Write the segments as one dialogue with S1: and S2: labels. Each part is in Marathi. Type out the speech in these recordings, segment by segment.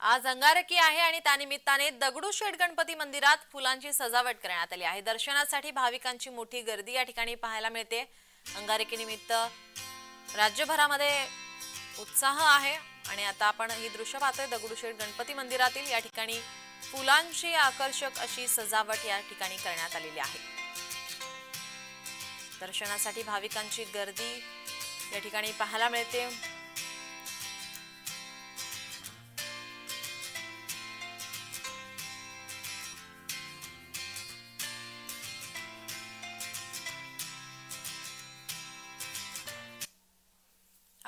S1: आज अंगारकी आहे आणि त्यानिमित्ताने दगडूशेठ गणपती मंदिरात फुलांची सजावट करण्यात आली आहे. दर्शनासाठी भाविकांची मोठी गर्दी या ठिकाणी पाहायला मिळते. अंगारकीनिमित्त राज्यभरामध्ये उत्साह आहे आणि आता आपण ही दृश्य पाहतोय. दगडूशेठ गणपती मंदिरातील या ठिकाणी फुलांची आकर्षक अशी सजावट या ठिकाणी करण्यात आलेली आहे. दर्शनासाठी भाविकांची गर्दी या ठिकाणी पाहायला मिळते.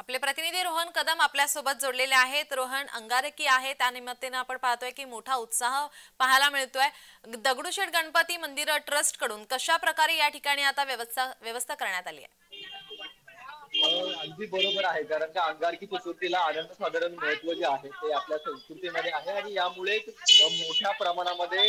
S1: आपले प्रतिनिधी रोहन कदम आपल्यासोबत जोडलेले आहेत. रोहन अंगारकी आहे. त्या निमित्ताने आपण पाहतोय की मोठा उत्साह पाहायला मिळतोय. दगडूशेठ गणपती मंदिर ट्रस्टकडून कशा प्रकारे या ठिकाणी आता व्यवस्था व्यवस्था करण्यात आली आहे?
S2: अगदी बरोबर आहे. कारण का अंगारकी चतुर्थीला आनंद साधारण महत्त्व जे आहे ते आपल्या संस्कृतीमध्ये आहे आणि यामुळे मोठ्या प्रमाणामध्ये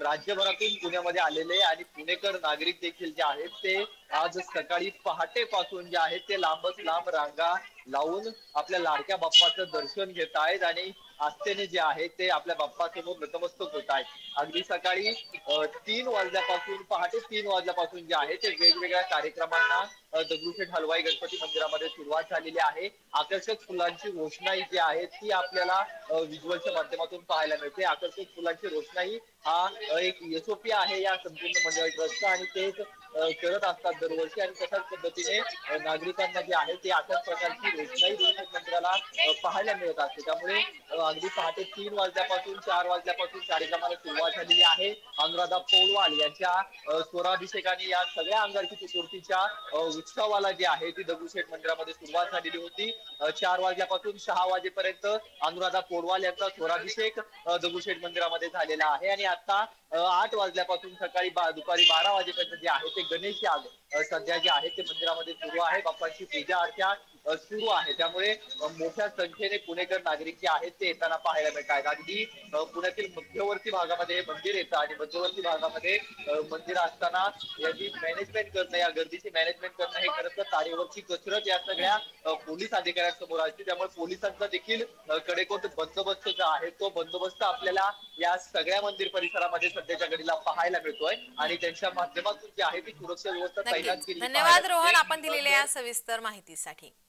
S2: राज्यभरातून पुण्यामध्ये आलेले आणि पुणेकर नागरिक देखील जे आहेत ते आज सकाळी पहाटेपासून जे आहेत ते लांबच लांब रांगा लावून आपल्या लाडक्या बाप्पाचं दर्शन घेत आहेत आणि आस्थेने जे आहे ते आपल्या बाप्पासमोर नतमस्तक होत आहेत अगदी सकाळी तीन वाजल्यापासून पहाटे तीन वाजल्यापासून जे आहे ते वेगवेगळ्या कार्यक्रमांना दगडूशेठ हलवाई गणपती मंदिरामध्ये सुरुवात झालेली आहे. आकर्षक फुलांची रोषणाई जी आहे ती आपल्याला व्हिज्युअलच्या माध्यमातून पाहायला मिळते. आकर्षक फुलांची रोषणाई हा एक एसओपी आहे या संपूर्ण मंदिर ट्रस्टचा आणि ते करत असतात दरवर्षी आणि तशाच पद्धतीने नागरिकांना जे आहे ते अशाच प्रकारची रोषणाई मंदिराला पाहायला मिळत असते. त्यामुळे अगदी पहाटे तीन वाजल्यापासून चार वाजल्यापासून कार्यक्रमाला सुरुवात झालेली आहे. अनुराधा पौडवाल यांच्या स्वराभिषेकाने या सगळ्या अंगारकी चतुर्थीच्या उत्सवाला जी आहे ती दगडूशेठ मंदिरामध्ये सुरुवात झालेली होती. चार वाजल्यापासून सहा वाजेपर्यंत अनुराधा पौडवाल यांचा स्वराभिषेक दगडूशेठ मंदिरामध्ये झालेला आहे. आणि आता आठ वाजल्यापासून सकाळी बा- दुपारी बारा वाजेपर्यंत जे आहे ते गणेश याग सध्या जे आहे ते मंदिरामध्ये सुरू आहे. बाप्पांची पूजा अर्चा सुरू आहे. त्यामुळे मोठ्या संख्येने पुणेकर नागरिक जे आहेत ते येताना पाहायला मिळत आहेत अगदी पुण्यातील मध्यवर्ती भागामध्ये हे मंदिर येतं आणि मध्यवर्ती भागामध्ये मंदिर असताना याची मॅनेजमेंट करणं या गर्दीची मॅनेजमेंट करणं हे खरं तर तारेवरची कसरत या सगळ्या पोलीस अधिकाऱ्यांसमोर असते. त्यामुळे पोलिसांचा देखील कडेकोट बंदोबस्त जो आहे तो बंदोबस्त आपल्याला या सगळ्या मंदिर परिसरामध्ये सध्याच्या घडीला पाहायला मिळतोय. आणि त्यांच्या माध्यमातून जी आहे ती सुरक्षा व्यवस्था तैनात केली
S1: धन्यवाद रोहन. आपण दिलेल्या या सविस्तर माहितीसाठी.